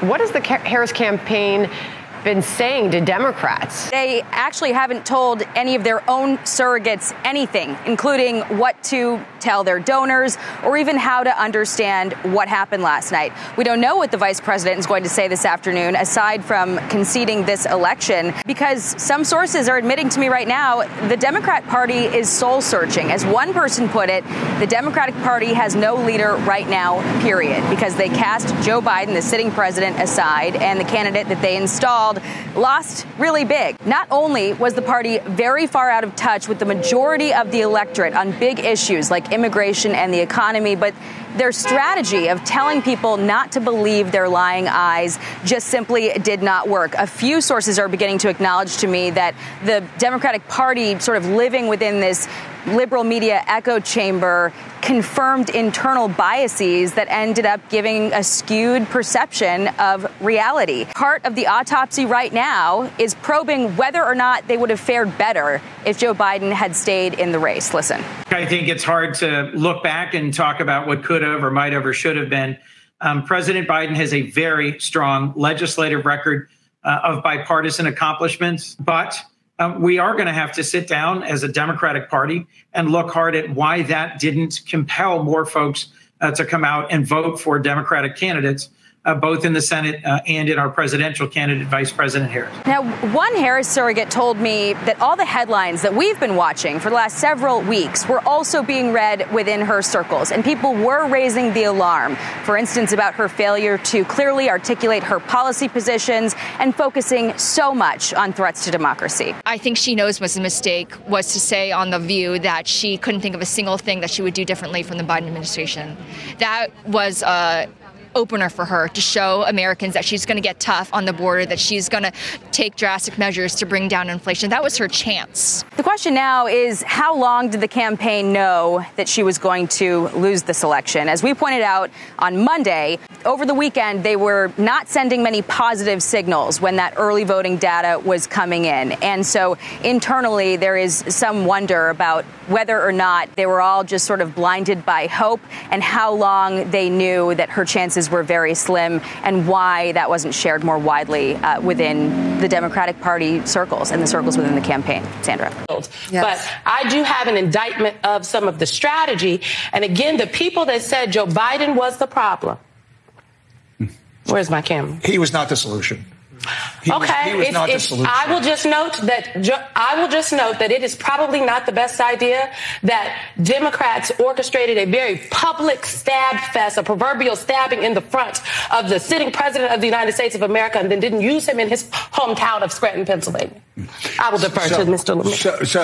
What does the Harris campaign been saying to Democrats. They actually haven't told any of their own surrogates anything, including what to tell their donors or even how to understand what happened last night. We don't know what the vice president is going to say this afternoon, aside from conceding this election, because some sources are admitting to me right now the Democrat Party is soul searching. As one person put it, the Democratic Party has no leader right now, period, because they cast Joe Biden, the sitting president, aside, and the candidate that they installed lost really big. Not only was the party very far out of touch with the majority of the electorate on big issues like immigration and the economy, but their strategy of telling people not to believe their lying eyes just simply did not work. A few sources are beginning to acknowledge to me that the Democratic Party sort of living within this liberal media echo chamber confirmed internal biases that ended up giving a skewed perception of reality. Part of the autopsy right now is probing whether or not they would have fared better if Joe Biden had stayed in the race. Listen. I think it's hard to look back and talk about what could have or might have or should have been. Um, President Biden has a very strong legislative record uh, of bipartisan accomplishments, but um, we are going to have to sit down as a Democratic Party and look hard at why that didn't compel more folks uh, to come out and vote for Democratic candidates uh, both in the Senate uh, and in our presidential candidate, Vice President Harris. Now, one Harris surrogate told me that all the headlines that we've been watching for the last several weeks were also being read within her circles, and people were raising the alarm. For instance, about her failure to clearly articulate her policy positions and focusing so much on threats to democracy. I think she knows was a mistake was to say on The View that she couldn't think of a single thing that she would do differently from the Biden administration. That was a uh, opener for her to show Americans that she's going to get tough on the border, that she's going to take drastic measures to bring down inflation. That was her chance. The question now is how long did the campaign know that she was going to lose this election? As we pointed out on Monday, over the weekend, they were not sending many positive signals when that early voting data was coming in. And so internally, there is some wonder about whether or not they were all just sort of blinded by hope and how long they knew that her chances were very slim and why that wasn't shared more widely uh, within the Democratic Party circles and the circles within the campaign. Sandra. Yes. But I do have an indictment of some of the strategy. And again, the people that said Joe Biden was the problem. Where's my camera? He was not the solution. He okay, was, was I will just note that I will just note that it is probably not the best idea that Democrats orchestrated a very public stab fest, a proverbial stabbing in the front of the sitting president of the United States of America, and then didn't use him in his hometown of Scranton, Pennsylvania. I will defer so, to Mr. Lemire. So, so